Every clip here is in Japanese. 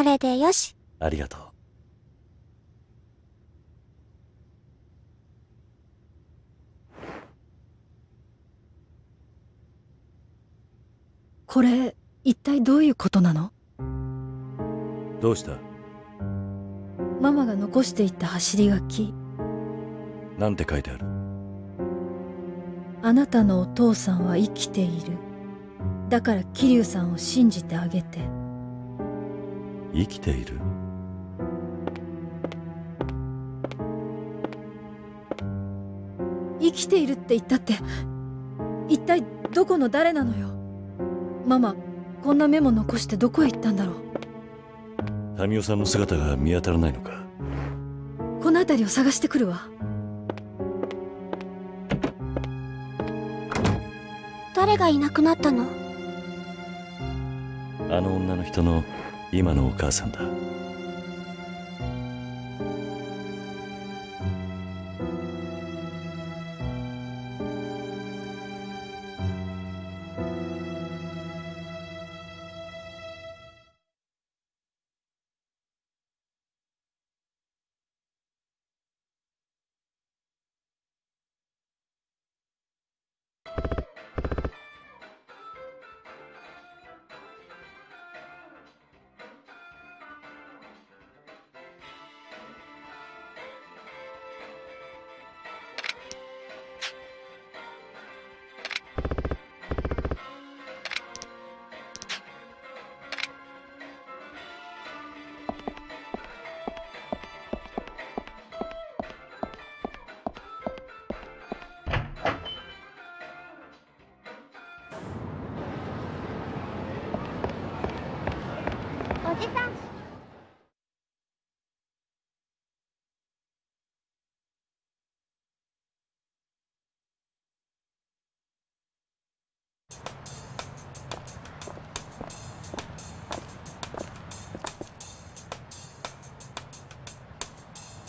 これでよし。ありがとう。これ一体どういうことなの？どうした？ママが残していった走り書き。なんて書いてある？あなたのお父さんは生きている。だから桐生さんを信じてあげて生きている？生きているって言ったって一体どこの誰なのよ？ママこんなメモ残してどこへ行ったんだろう？民生さんの姿が見当たらないのか？この辺りを探してくるわ。誰がいなくなったの？あの女の人の今のお母さんだ。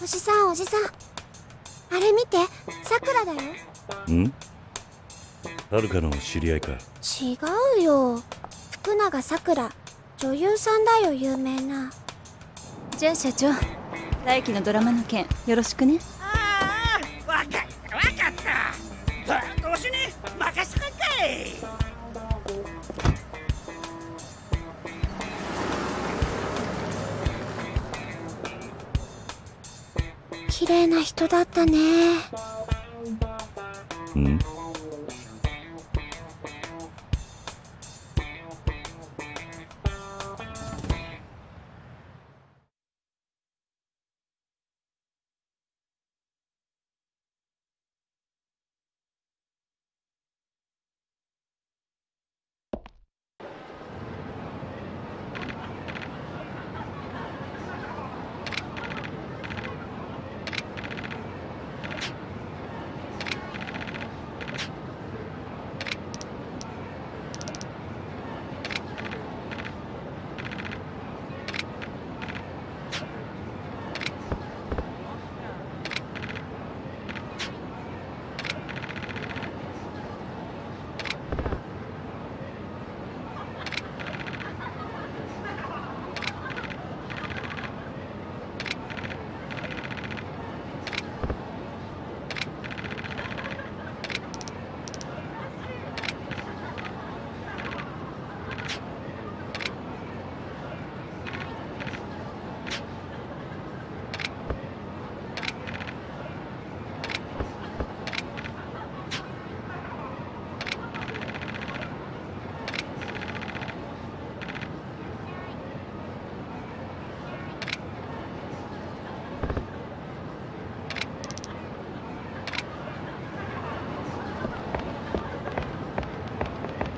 おじさんおじさん。あれ見て。さくらだよ。ん？はるかの知り合いか。違うよ。福永さくら。女優さんだよ有名な。じゃあ社長。来期のドラマの件よろしくね人だったね。ん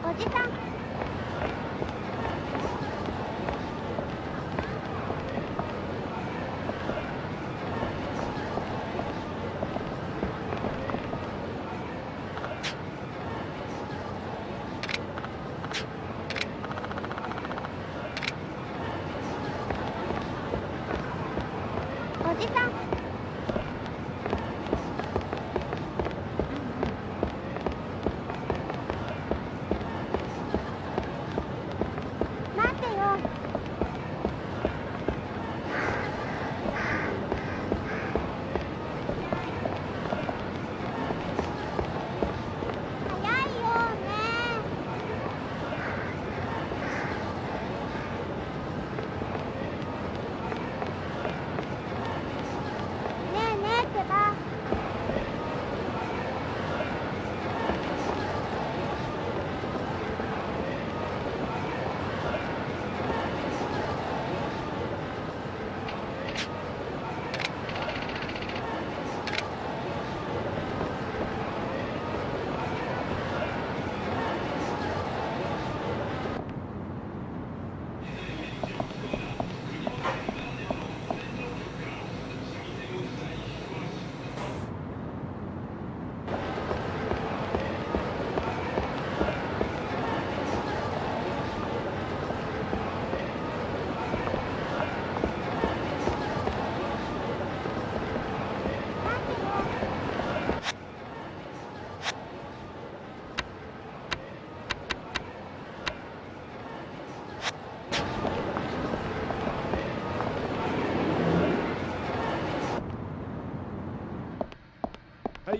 おじさんおじさん待ってよ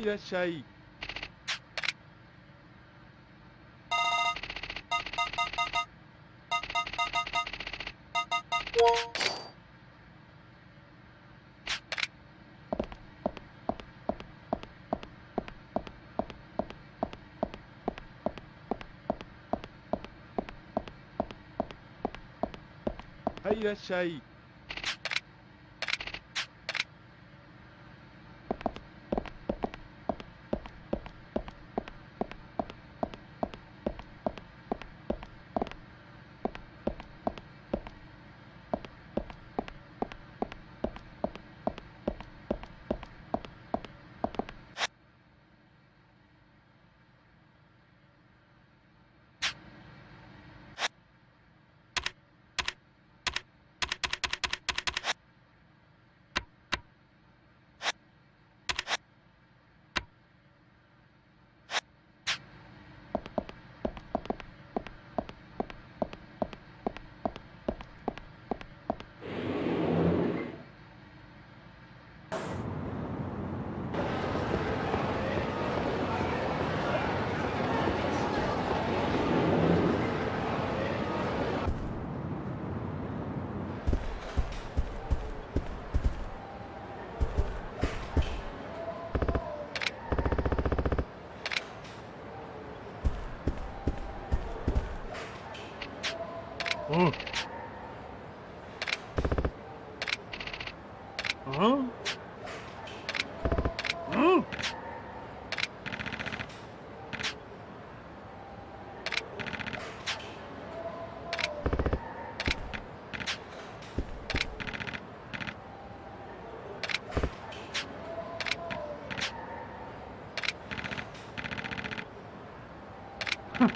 いらっしゃい。はいいらっしゃい。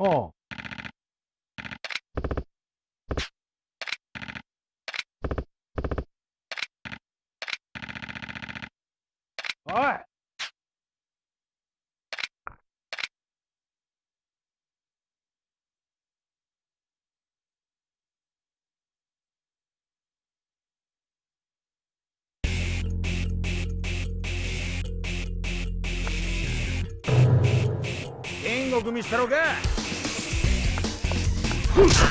おうおい。天国見したろか Hmm.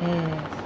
ええ